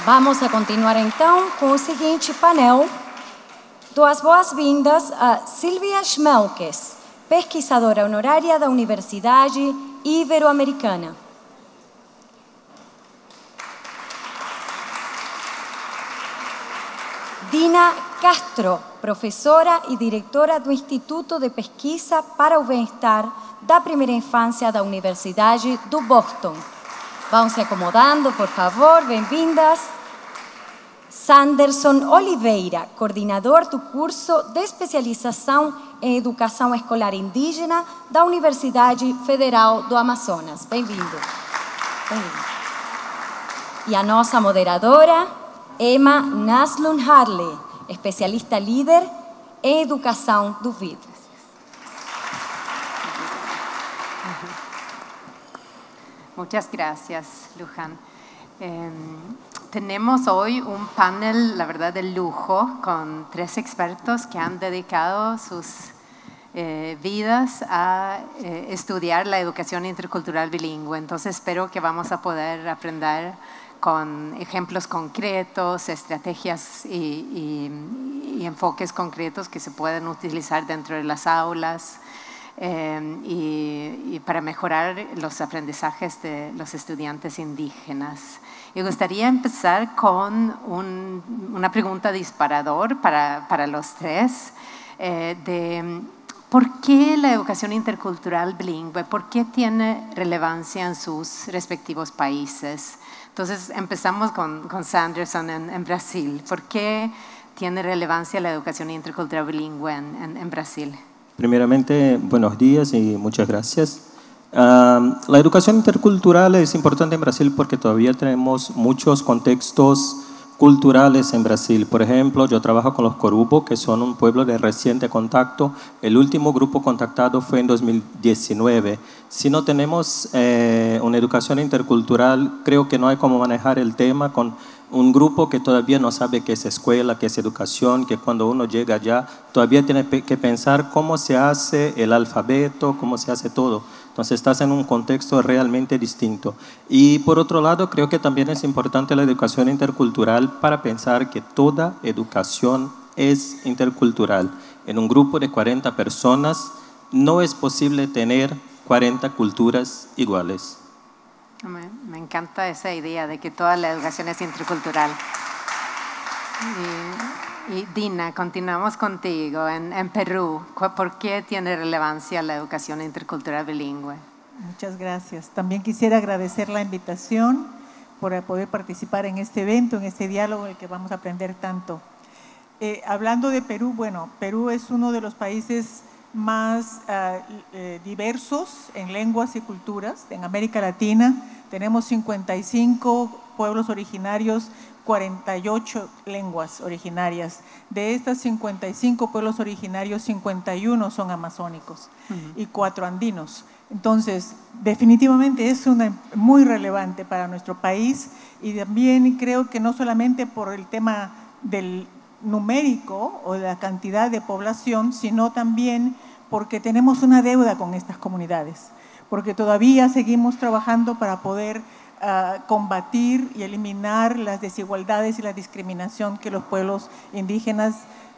Vamos a continuar então com o seguinte painel. Dou as boas-vindas a Silvia Schmelkes, pesquisadora honorária da Universidade Ibero-Americana. Dina Castro, professora e diretora do Instituto de Pesquisa para o Bem-Estar da Primeira Infância da Universidade do Boston. Se acomodando, por favor, bem-vindas. Sanderson Oliveira, coordenador do curso de especialização em educação escolar indígena da Universidade Federal do Amazonas. Bem-vindo. Bem e a nossa moderadora, Emma Naslund Harley, especialista líder em educação do VID. Muchas gracias, Luján. Eh, tenemos hoy un panel, la verdad, de lujo, con tres expertos que han dedicado sus eh, vidas a eh, estudiar la educación intercultural bilingüe. Entonces espero que vamos a poder aprender con ejemplos concretos, estrategias y, enfoques concretos que se pueden utilizar dentro de las aulas eh, y, para mejorar los aprendizajes de los estudiantes indígenas. Me gustaría empezar con una pregunta disparador para, para los tres, eh, de por qué la educación intercultural bilingüe, por qué tiene relevancia en sus respectivos países. Entonces empezamos con, con Sanderson en, Brasil. ¿Por qué tiene relevancia la educación intercultural bilingüe en, en, Brasil? Primeramente, buenos días y muchas gracias. la educación intercultural es importante en Brasil porque todavía tenemos muchos contextos culturales en Brasil. Por ejemplo, yo trabajo con los Corubo, que son un pueblo de reciente contacto. El último grupo contactado fue en 2019. Si no tenemos eh, una educación intercultural, creo que no hay cómo manejar el tema con un grupo que todavía no sabe qué es escuela, qué es educación, que cuando uno llega allá todavía tiene que pensar cómo se hace el alfabeto, cómo se hace todo. Entonces estás en un contexto realmente distinto. Y por otro lado, creo que también es importante la educación intercultural para pensar que toda educación es intercultural. En un grupo de 40 personas no es posible tener 40 culturas iguales. Me, encanta esa idea de que toda la educación es intercultural. Y Dina, continuamos contigo. En, en, Perú, ¿por qué tiene relevancia la educación intercultural bilingüe? Muchas gracias. También quisiera agradecer la invitación por poder participar en este evento, en este diálogo en el que vamos a aprender tanto. Eh, hablando de Perú, bueno, Perú es uno de los países más ah, eh, diversos en lenguas y culturas en América Latina. Tenemos 55 pueblos originarios 48 lenguas originarias. De estas 55 pueblos originarios, 51 son amazónicos y cuatro andinos. Entonces, definitivamente es una, muy relevante para nuestro país y también creo que no solamente por el tema del numérico o de la cantidad de población, sino también porque tenemos una deuda con estas comunidades, porque todavía seguimos trabajando para poder combatir y eliminar las desigualdades y la discriminación que los pueblos indígenas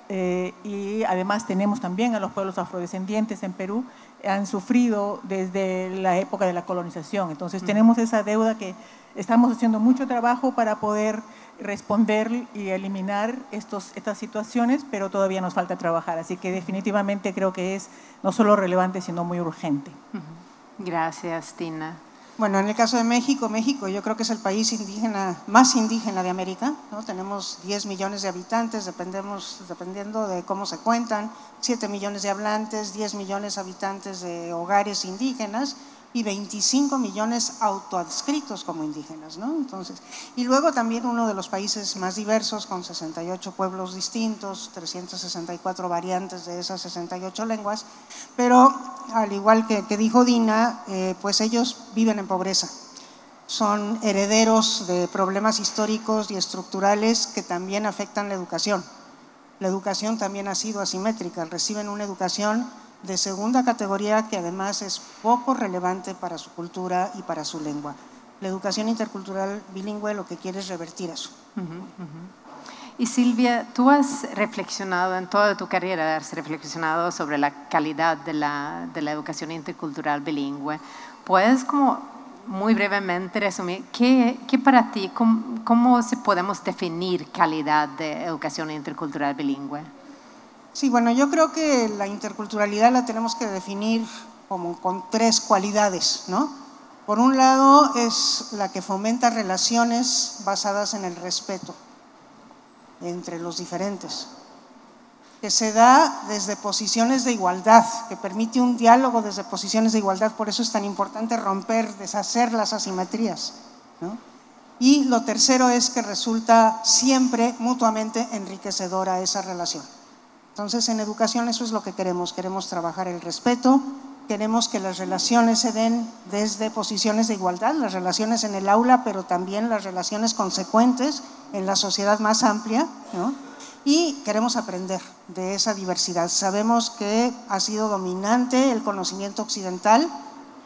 eh, y además tenemos también a los pueblos afrodescendientes en Perú han sufrido desde la época de la colonización. Entonces tenemos esa deuda que estamos haciendo mucho trabajo para poder responder y eliminar estos, estas situaciones, pero todavía nos falta trabajar. Así que definitivamente creo que es no solo relevante, sino muy urgente. Gracias, Tina. Bueno, en el caso de México, México yo creo que es el país indígena más indígena de América. ¿no? Tenemos 10 millones de habitantes, dependemos, dependiendo de cómo se cuentan, 7 millones de hablantes, 10 millones de habitantes de hogares indígenas y 25 millones autoadscritos como indígenas. ¿no? Entonces, y luego también uno de los países más diversos, con 68 pueblos distintos, 364 variantes de esas 68 lenguas, pero al igual que, que dijo Dina, eh, pues ellos viven en pobreza. Son herederos de problemas históricos y estructurales que también afectan la educación. La educación también ha sido asimétrica, reciben una educación de segunda categoría que además es poco relevante para su cultura y para su lengua. La educación intercultural bilingüe lo que quiere es revertir eso. Y Silvia, tú has reflexionado en toda tu carrera, has reflexionado sobre la calidad de la, educación intercultural bilingüe. ¿Puedes como muy brevemente resumir qué, qué para ti, cómo, cómo, se podemos definir calidad de educación intercultural bilingüe? Sí, bueno, yo creo que la interculturalidad la tenemos que definir como con tres cualidades, ¿no? Por un lado es la que fomenta relaciones basadas en el respeto entre los diferentes, que se da desde posiciones de igualdad, que permite un diálogo desde posiciones de igualdad, por eso es tan importante romper, deshacer las asimetrías. Y lo tercero es que resulta siempre mutuamente enriquecedora esa relación. Entonces, en educación eso es lo que queremos, queremos trabajar el respeto, queremos que las relaciones se den desde posiciones de igualdad, las relaciones en el aula, pero también las relaciones consecuentes en la sociedad más amplia, y queremos aprender de esa diversidad. Sabemos que ha sido dominante el conocimiento occidental,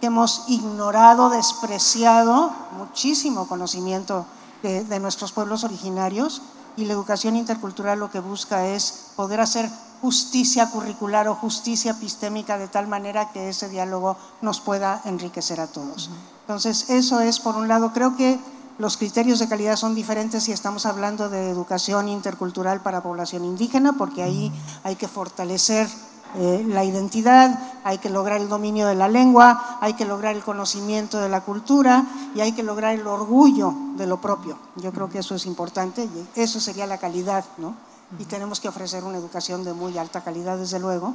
que hemos ignorado, despreciado muchísimo conocimiento de nuestros pueblos originarios, y la educación intercultural lo que busca es poder hacer justicia curricular o justicia epistémica de tal manera que ese diálogo nos pueda enriquecer a todos. Entonces, eso es, por un lado, creo que los criterios de calidad son diferentes si estamos hablando de educación intercultural para población indígena, porque ahí hay que fortalecer eh, la identidad, hay que lograr el dominio de la lengua, hay que lograr el conocimiento de la cultura y hay que lograr el orgullo de lo propio. Yo creo que eso es importante y eso sería la calidad, ¿no? Y tenemos que ofrecer una educación de muy alta calidad, desde luego.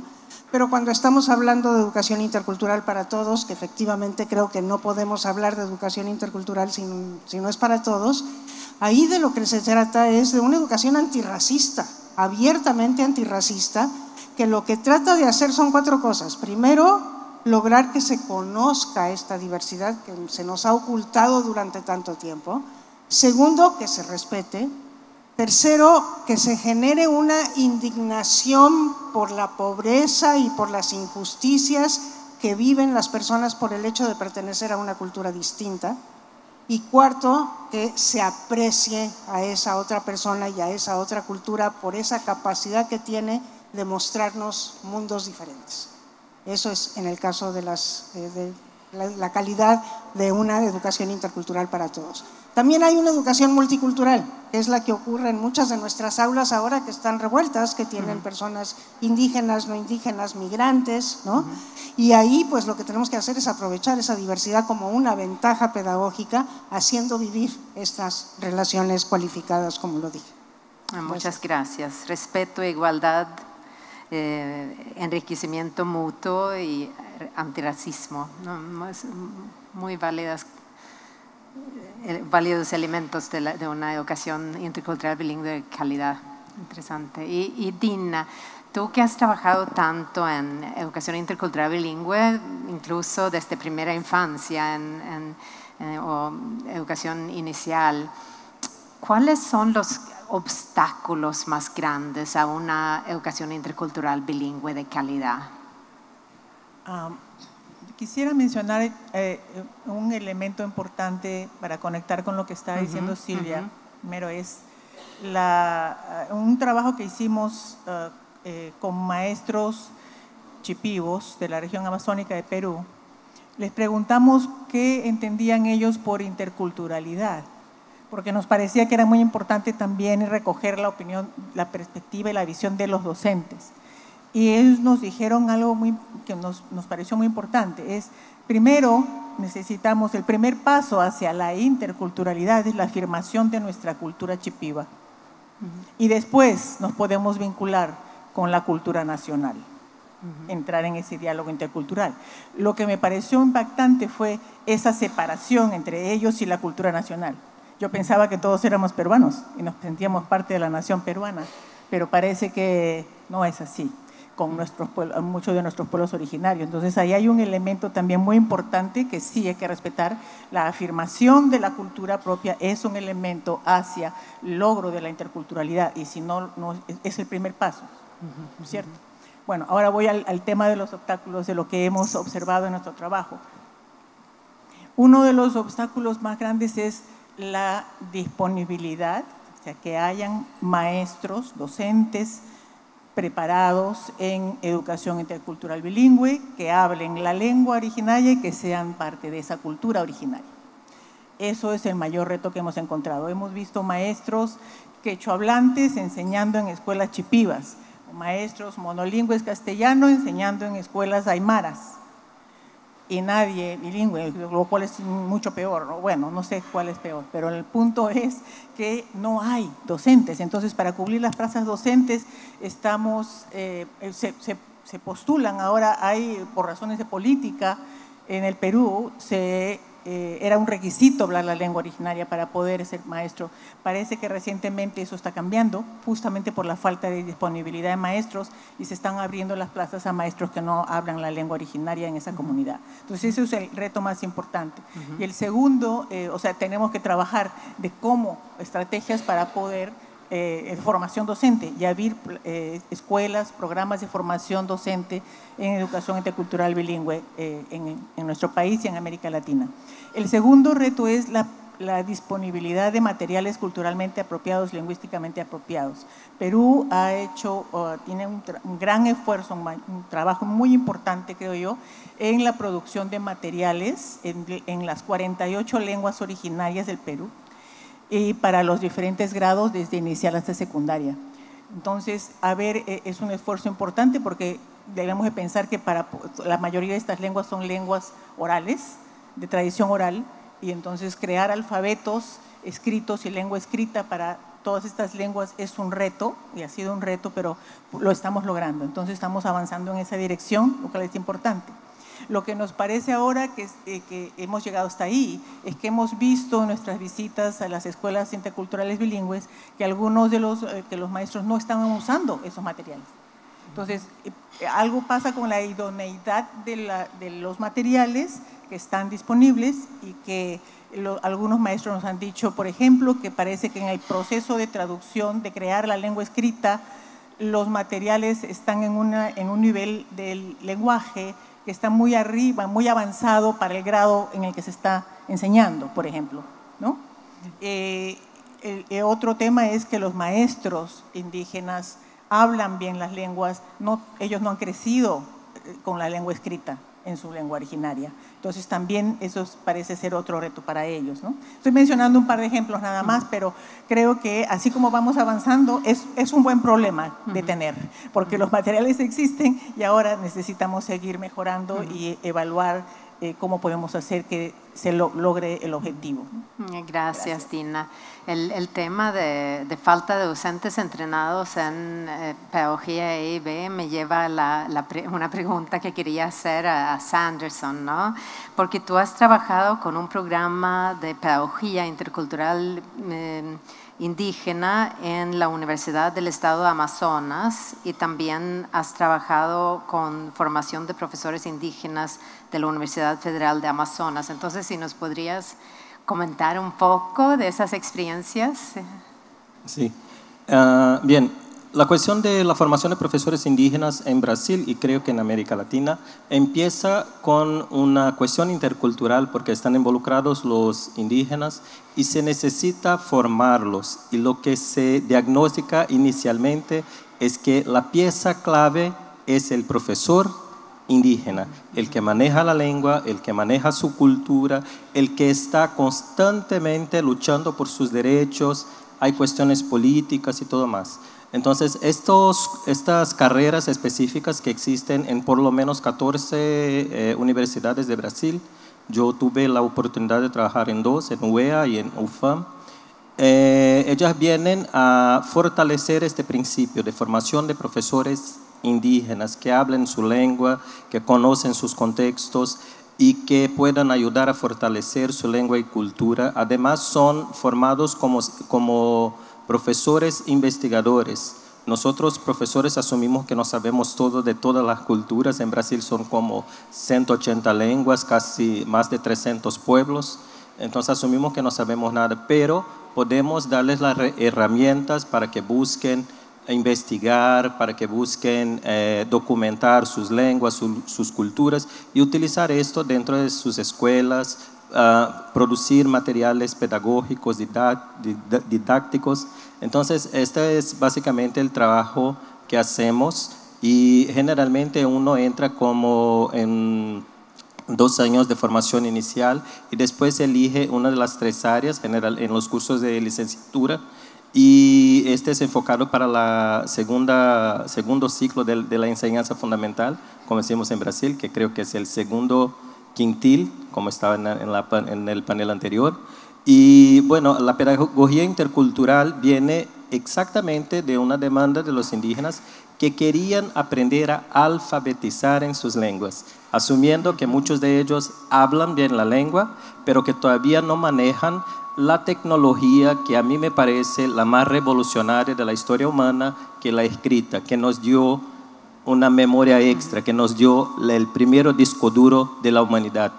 Pero cuando estamos hablando de educación intercultural para todos, que efectivamente creo que no podemos hablar de educación intercultural si, si no es para todos, ahí de lo que se trata es de una educación antirracista, abiertamente antirracista, que lo que trata de hacer son cuatro cosas. Primero, lograr que se conozca esta diversidad que se nos ha ocultado durante tanto tiempo. Segundo, que se respete. Tercero, que se genere una indignación por la pobreza y por las injusticias que viven las personas por el hecho de pertenecer a una cultura distinta. Y cuarto, que se aprecie a esa otra persona y a esa otra cultura por esa capacidad que tiene de mostrarnos mundos diferentes. Eso es en el caso de, las, eh, la, calidad de una educación intercultural para todos. También hay una educación multicultural, que es la que ocurre en muchas de nuestras aulas ahora que están revueltas, que tienen personas indígenas, no indígenas, migrantes, ¿no? Y ahí pues lo que tenemos que hacer es aprovechar esa diversidad como una ventaja pedagógica, haciendo vivir estas relaciones cualificadas, como lo dije. Ah, muchas gracias. Respeto e igualdad eh, enriquecimiento mutuo y antirracismo. Muy válidas, eh, válidos elementos de, una educación intercultural bilingüe de calidad. Interesante. Y, Dina, tú que has trabajado tanto en educación intercultural bilingüe, incluso desde primera infancia en, eh, o educación inicial, ¿cuáles son los obstáculos más grandes a una educación intercultural bilingüe de calidad? Ah, quisiera mencionar eh, un elemento importante para conectar con lo que está diciendo Silvia. Primero es la, eh, un trabajo que hicimos eh, con maestros chipivos de la región amazónica de Perú. Les preguntamos qué entendían ellos por interculturalidad porque nos parecía que era muy importante también recoger la opinión, la perspectiva y la visión de los docentes. Y ellos nos dijeron algo muy, que nos, nos pareció muy importante, es primero necesitamos, el primer paso hacia la interculturalidad es la afirmación de nuestra cultura chipiva. Y después nos podemos vincular con la cultura nacional, entrar en ese diálogo intercultural. Lo que me pareció impactante fue esa separación entre ellos y la cultura nacional. Yo pensaba que todos éramos peruanos y nos sentíamos parte de la nación peruana, pero parece que no es así con nuestros muchos de nuestros pueblos originarios. Entonces ahí hay un elemento también muy importante que sí hay que respetar. La afirmación de la cultura propia es un elemento hacia el logro de la interculturalidad y si no, no es el primer paso, ¿cierto? Bueno, ahora voy al tema de los obstáculos, de lo que hemos observado en nuestro trabajo. Uno de los obstáculos más grandes es la disponibilidad, o sea, que hayan maestros, docentes preparados en educación intercultural bilingüe, que hablen la lengua originaria y que sean parte de esa cultura originaria. Eso es el mayor reto que hemos encontrado. Hemos visto maestros quechohablantes enseñando en escuelas chipivas, maestros monolingües castellano enseñando en escuelas aymaras y nadie bilingüe, lo cual es mucho peor. Bueno, no sé cuál es peor, pero el punto es que no hay docentes. Entonces, para cubrir las plazas docentes, estamos, eh, se, se postulan ahora, hay por razones de política, en el Perú se eh, era un requisito hablar la lengua originaria para poder ser maestro. Parece que recientemente eso está cambiando, justamente por la falta de disponibilidad de maestros y se están abriendo las plazas a maestros que no hablan la lengua originaria en esa comunidad. Entonces, ese es el reto más importante. Y el segundo, eh, o sea, tenemos que trabajar de cómo estrategias para poder eh, formación docente y abrir eh, escuelas, programas de formación docente en educación intercultural bilingüe eh, en, nuestro país y en América Latina. El segundo reto es la, disponibilidad de materiales culturalmente apropiados, lingüísticamente apropiados. Perú ha hecho, tiene un, gran esfuerzo, un, trabajo muy importante, creo yo, en la producción de materiales en, en las 48 lenguas originarias del Perú y para los diferentes grados desde inicial hasta secundaria. Entonces, a ver, eh, es un esfuerzo importante porque debemos de pensar que para la mayoría de estas lenguas son lenguas orales, de tradición oral, y entonces crear alfabetos escritos y lengua escrita para todas estas lenguas es un reto, y ha sido un reto, pero lo estamos logrando. Entonces estamos avanzando en esa dirección, lo cual es importante. Lo que nos parece ahora eh, que, hemos llegado hasta ahí es que hemos visto en nuestras visitas a las escuelas interculturales bilingües que algunos de los, eh, que los maestros no estaban usando esos materiales. Entonces, eh, algo pasa con la idoneidad de, los materiales que están disponibles y que algunos maestros nos han dicho, por ejemplo, que parece que en el proceso de traducción, de crear la lengua escrita, los materiales están en, en un nivel del lenguaje que está muy arriba, muy avanzado para el grado en el que se está enseñando, por ejemplo. ¿no? Eh, el, otro tema es que los maestros indígenas hablan bien las lenguas, no, ellos no han crecido eh, con la lengua escrita en su lengua originaria. Entonces también eso parece ser otro reto para ellos. ¿no? Estoy mencionando un par de ejemplos nada más, pero creo que así como vamos avanzando, es, es un buen problema de tener, porque los materiales existen y ahora necesitamos seguir mejorando y evaluar eh, cómo podemos hacer que se logre el objetivo. Gracias, Tina. El, el tema de, de, falta de docentes entrenados en eh, pedagogía EIB me lleva a la, una pregunta que quería hacer a, Sanderson, ¿no? Porque tú has trabajado con un programa de pedagogía intercultural. Eh, indígena en la Universidad del Estado de Amazonas y también has trabajado con formación de profesores indígenas de la Universidad Federal de Amazonas. Entonces, si nos podrías comentar un poco de esas experiencias. Sí. Ah, bien, la cuestión de la formación de profesores indígenas en Brasil y creo que en América Latina empieza con una cuestión intercultural porque están involucrados los indígenas y se necesita formarlos. Y lo que se diagnostica inicialmente es que la pieza clave es el profesor indígena, el que maneja la lengua, el que maneja su cultura, el que está constantemente luchando por sus derechos, hay cuestiones políticas y todo más. Entonces, estos, estas carreras específicas que existen en por lo menos 14 eh, universidades de Brasil, yo tuve la oportunidad de trabajar en dos, en UEA y en UFAM, eh, ellas vienen a fortalecer este principio de formación de profesores indígenas que hablen su lengua, que conocen sus contextos y que puedan ayudar a fortalecer su lengua y cultura. Además, son formados como, como profesores investigadores. Nosotros profesores asumimos que no sabemos todo de todas las culturas. En Brasil son como 180 lenguas, casi más de 300 pueblos. Entonces asumimos que no sabemos nada, pero podemos darles las herramientas para que busquen investigar, para que busquen eh, documentar sus lenguas, sus culturas y utilizar esto dentro de sus escuelas, ah, producir materiales pedagógicos, didácticos. Entonces, este es básicamente el trabajo que hacemos y generalmente uno entra como en dos años de formación inicial y después elige una de las tres áreas general, en los cursos de licenciatura y este es enfocado para la segunda segundo ciclo de, la enseñanza fundamental, como decimos en Brasil, que creo que es el segundo quintil, como estaba en el panel anterior. Y bueno, la pedagogía intercultural viene exactamente de una demanda de los indígenas que querían aprender a alfabetizar en sus lenguas, asumiendo que muchos de ellos hablan bien la lengua, pero que todavía no manejan la tecnología que a mí me parece la más revolucionaria de la historia humana, que la escrita, que nos dio una memoria extra, que nos dio el primer disco duro de la humanidad,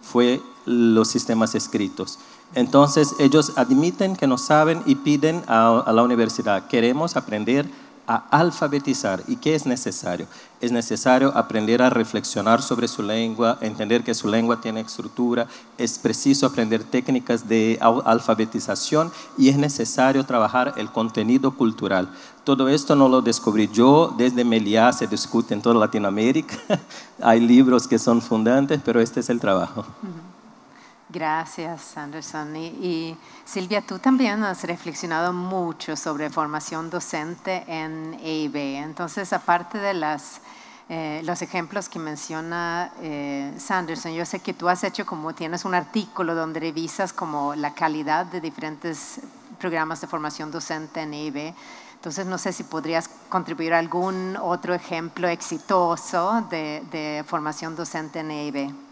fue los sistemas escritos. Entonces ellos admiten que no saben y piden a, a la universidad, queremos aprender a alfabetizar. ¿Y qué es necesario? Es necesario aprender a reflexionar sobre su lengua, entender que su lengua tiene estructura, es preciso aprender técnicas de alfabetización y es necesario trabajar el contenido cultural. Todo esto no lo descubrí yo, desde Meliá se discute en toda Latinoamérica, hay libros que son fundantes, pero este es el trabajo. Gracias, Anderson. Y, Silvia, tú también has reflexionado mucho sobre formación docente en EIB. Entonces, aparte de las, eh, los ejemplos que menciona eh, Sanderson, yo sé que tú has hecho como tienes un artículo donde revisas como la calidad de diferentes programas de formación docente en EIB. Entonces, no sé si podrías contribuir a algún otro ejemplo exitoso de, de formación docente en EIB.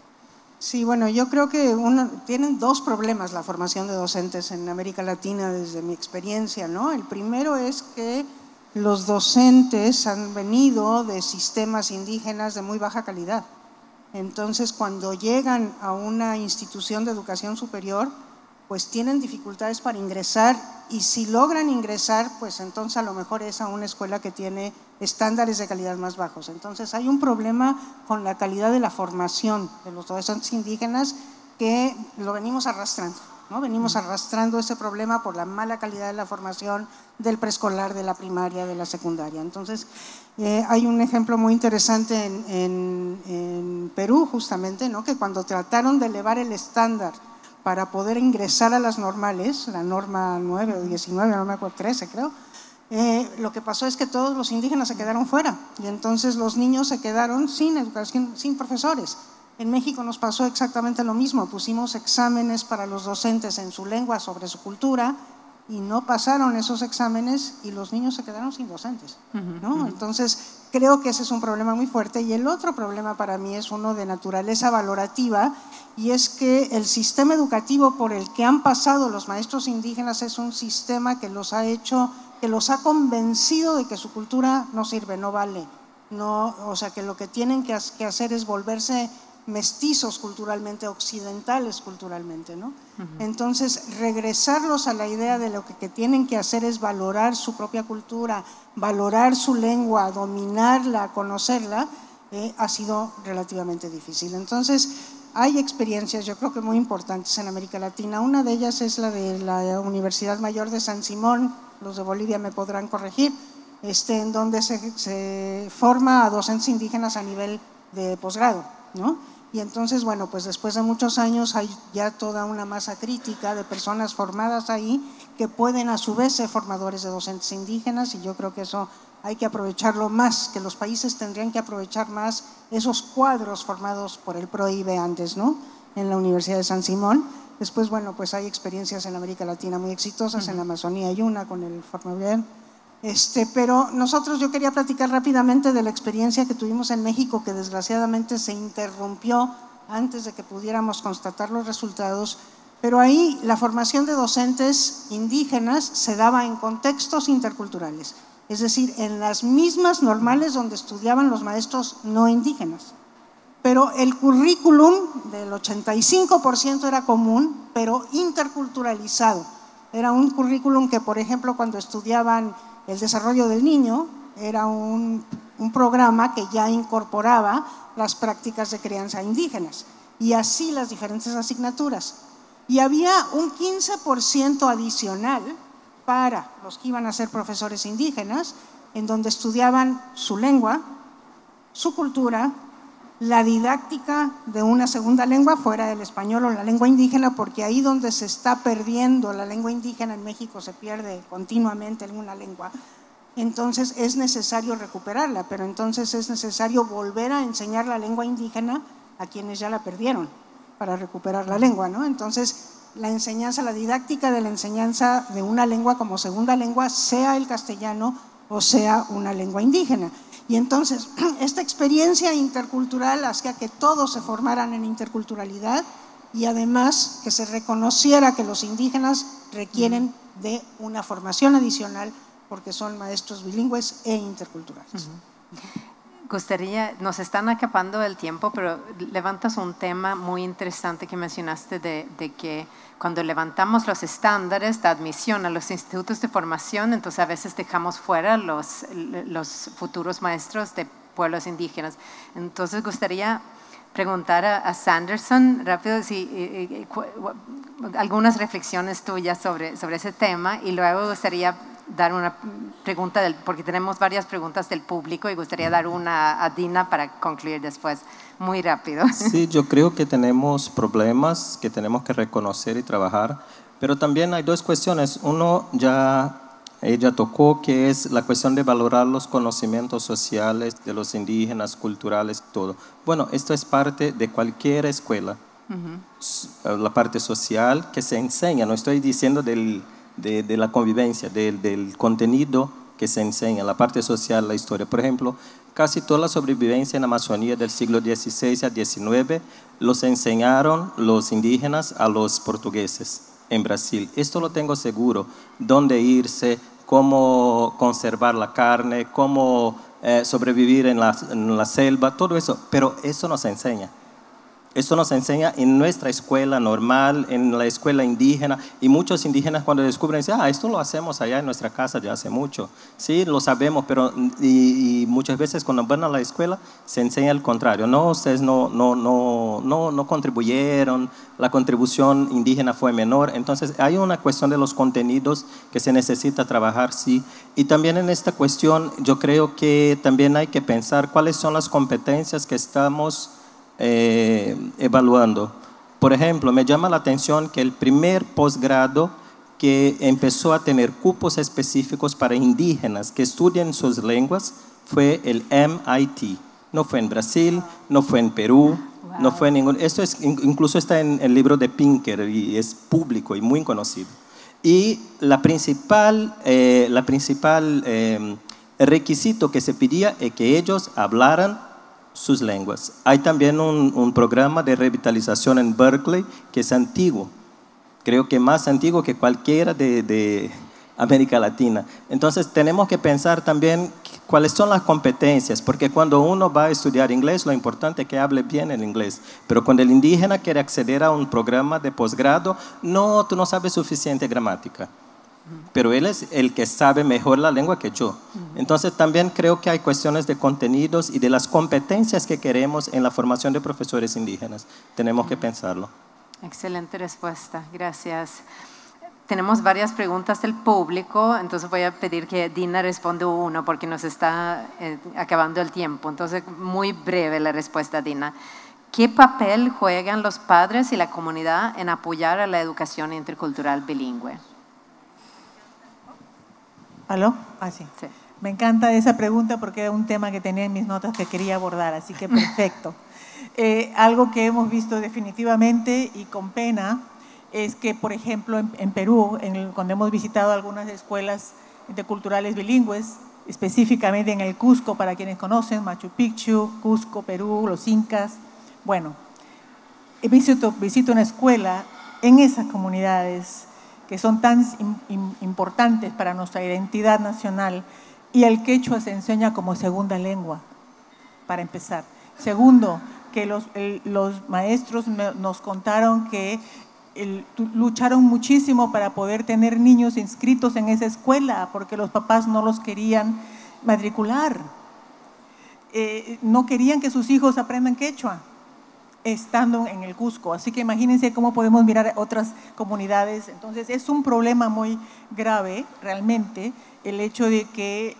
Sí, bueno, yo creo que tienen dos problemas la formación de docentes en América Latina desde mi experiencia, ¿no? El primero es que los docentes han venido de sistemas indígenas de muy baja calidad. Entonces, cuando llegan a una institución de educación superior, pues tienen dificultades para ingresar y si logran ingresar, pues entonces a lo mejor es a una escuela que tiene estándares de calidad más bajos. Entonces hay un problema con la calidad de la formación de los docentes indígenas que lo venimos arrastrando. ¿no? Venimos arrastrando ese problema por la mala calidad de la formación del preescolar, de la primaria, de la secundaria. Entonces, eh, hay un ejemplo muy interesante en, en, en Perú, justamente, ¿no? que cuando trataron de elevar el estándar para poder ingresar a las normales, la norma 9 o 19, no me acuerdo, 13 creo, eh, lo que pasó es que todos los indígenas se quedaron fuera y entonces los niños se quedaron sin educación, sin profesores. En México nos pasó exactamente lo mismo, pusimos exámenes para los docentes en su lengua sobre su cultura y no pasaron esos exámenes y los niños se quedaron sin docentes. ¿no? Entonces, creo que ese es un problema muy fuerte. Y el otro problema para mí es uno de naturaleza valorativa y es que el sistema educativo por el que han pasado los maestros indígenas es un sistema que los ha hecho, que los ha convencido de que su cultura no sirve, no vale. No, o sea, que lo que tienen que hacer es volverse mestizos culturalmente, occidentales culturalmente, ¿no? Entonces, regresarlos a la idea de lo que, tienen que hacer es valorar su propia cultura, valorar su lengua, dominarla, conocerla, eh, ha sido relativamente difícil. Entonces, hay experiencias, yo creo que muy importantes en América Latina. Una de ellas es la de la Universidad Mayor de San Simón, los de Bolivia me podrán corregir, este, en donde se, forma a docentes indígenas a nivel de posgrado, ¿no? Y entonces, bueno, pues después de muchos años hay ya toda una masa crítica de personas formadas ahí que pueden a su vez ser formadores de docentes indígenas y yo creo que eso hay que aprovecharlo más, que los países tendrían que aprovechar más esos cuadros formados por el PROIBE antes, ¿no? En la Universidad de San Simón. Después, bueno, pues hay experiencias en América Latina muy exitosas, en la Amazonía hay una con el Formavier este, pero nosotros yo quería platicar rápidamente de la experiencia que tuvimos en México, que desgraciadamente se interrumpió antes de que pudiéramos constatar los resultados, pero ahí la formación de docentes indígenas se daba en contextos interculturales, es decir, en las mismas normales donde estudiaban los maestros no indígenas. Pero el currículum del 85% era común, pero interculturalizado. Era un currículum que, por ejemplo, cuando estudiaban el desarrollo del niño era un, programa que ya incorporaba las prácticas de crianza indígenas. y así las diferentes asignaturas. Y había un 15% adicional para los que iban a ser profesores indígenas, en donde estudiaban su lengua, su cultura, la didáctica de una segunda lengua fuera del español o la lengua indígena, porque ahí donde se está perdiendo la lengua indígena en México se pierde continuamente alguna lengua. Entonces es necesario recuperarla, pero entonces es necesario volver a enseñar la lengua indígena a quienes ya la perdieron para recuperar la lengua, ¿no? Entonces la enseñanza, la didáctica de la enseñanza de una lengua como segunda lengua, sea el castellano o sea una lengua indígena. Y entonces, esta experiencia intercultural hacía que todos se formaran en interculturalidad y además que se reconociera que los indígenas requieren de una formación adicional porque son maestros bilingües e interculturales. Gustaría, nos están acabando el tiempo, pero levantas un tema muy interesante que mencionaste de, de, que cuando levantamos los estándares de admisión a los institutos de formación, entonces a veces dejamos fuera los, los futuros maestros de pueblos indígenas. Entonces gustaría preguntar a, a Sanderson rápido si eh, eh, algunas reflexiones tuyas sobre, sobre ese tema y luego gustaría dar una pregunta, del, porque tenemos varias preguntas del público y gustaría dar una a Dina para concluir después, muy rápido. Sí, yo creo que tenemos problemas que tenemos que reconocer y trabajar, pero también hay dos cuestiones. Uno ya ella tocó, que es la cuestión de valorar los conocimientos sociales de los indígenas, culturales, todo. Bueno, esto es parte de cualquier escuela. Uh -huh. La parte social que se enseña, no estoy diciendo del de, la convivencia, del contenido que se enseña, la parte social, la historia. Por ejemplo, casi toda la sobrevivencia en la Amazonía del siglo XVI a XIX los enseñaron los indígenas a los portugueses en Brasil. Esto lo tengo seguro, dónde irse, cómo conservar la carne, cómo eh, sobrevivir en la, en la selva, todo eso, pero eso nos enseña. Esto nos enseña en nuestra escuela normal, en la escuela indígena, y muchos indígenas cuando descubren, dicen, ah, esto lo hacemos allá en nuestra casa ya hace mucho. Sí, lo sabemos, pero y, muchas veces cuando van a la escuela se enseña el contrario. No, ustedes no, no, no, no, no contribuyeron, la contribución indígena fue menor. Entonces hay una cuestión de los contenidos que se necesita trabajar, sí. Y también en esta cuestión yo creo que también hay que pensar cuáles son las competencias que estamos eh, evaluando. Por ejemplo, me llama la atención que el primer posgrado que empezó a tener cupos específicos para indígenas que estudian sus lenguas fue el MIT. No fue en Brasil, no fue en Perú, wow. no fue en ningún... Esto es, incluso está en el libro de Pinker y es público y muy conocido. Y la principal, eh, la principal eh, requisito que se pedía es que ellos hablaran sus lenguas. Hay también un, programa de revitalización en Berkeley que es antiguo, creo que más antiguo que cualquiera de, de América Latina. Entonces tenemos que pensar también cuáles son las competencias, porque cuando uno va a estudiar inglés, lo importante es que hable bien el inglés. Pero cuando el indígena quiere acceder a un programa de posgrado, no, tú no sabes suficiente gramática pero él es el que sabe mejor la lengua que yo. Entonces también creo que hay cuestiones de contenidos y de las competencias que queremos en la formación de profesores indígenas. Tenemos que pensarlo. Excelente respuesta, gracias. Tenemos varias preguntas del público, entonces voy a pedir que Dina responda uno porque nos está eh, acabando el tiempo. Entonces, muy breve la respuesta, Dina. ¿Qué papel juegan los padres y la comunidad en apoyar a la educación intercultural bilingüe? ¿Aló? Ah, sí. sí. Me encanta esa pregunta porque era un tema que tenía en mis notas que quería abordar, así que perfecto. eh, algo que hemos visto definitivamente y con pena es que, por ejemplo, en, en Perú, en el, cuando hemos visitado algunas escuelas interculturales bilingües, específicamente en el Cusco, para quienes conocen, Machu Picchu, Cusco, Perú, los Incas, bueno, visito, visito una escuela en esas comunidades que son tan importantes para nuestra identidad nacional, y el quechua se enseña como segunda lengua, para empezar. Segundo, que los, maestros nos contaron que lucharon muchísimo para poder tener niños inscritos en esa escuela, porque los papás no los querían matricular. Eh, no querían que sus hijos aprendan quechua. Estando en el Cusco. Así que imagínense cómo podemos mirar otras comunidades. Entonces es un problema muy grave realmente el hecho de que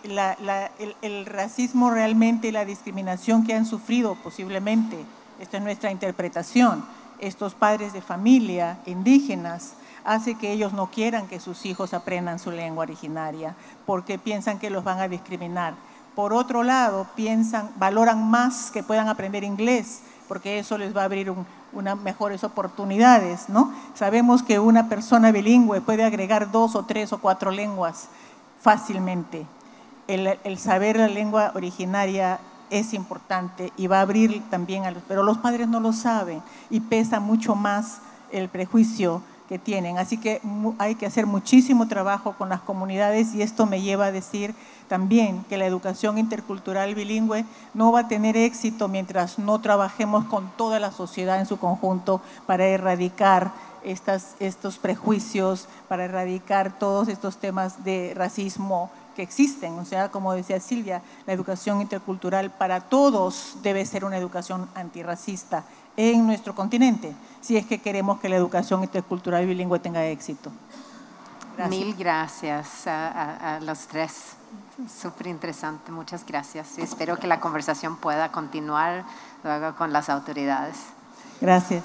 el, racismo realmente, la discriminación que han sufrido posiblemente, esta es nuestra interpretación, estos padres de familia indígenas, hace que ellos no quieran que sus hijos aprendan su lengua originaria porque piensan que los van a discriminar. Por otro lado, piensan, valoran más que puedan aprender inglés porque eso les va a abrir unas mejores oportunidades, ¿no? Sabemos que una persona bilingüe puede agregar dos o tres o cuatro lenguas fácilmente. El, saber la lengua originaria es importante y va a abrir también a los, pero los padres no lo saben y pesa mucho más el prejuicio que tienen. Así que hay que hacer muchísimo trabajo con las comunidades y esto me lleva a decir también que la educación intercultural bilingüe no va a tener éxito mientras no trabajemos con toda la sociedad en su conjunto para erradicar estos prejuicios, para erradicar todos estos temas de racismo que existen. O sea, como decía Silvia, la educación intercultural para todos debe ser una educación antirracista en nuestro continente, si es que queremos que la educación intercultural bilingüe tenga éxito. Mil gracias a, los tres. Súper interesante, muchas gracias. Espero que la conversación pueda continuar luego con las autoridades. Gracias.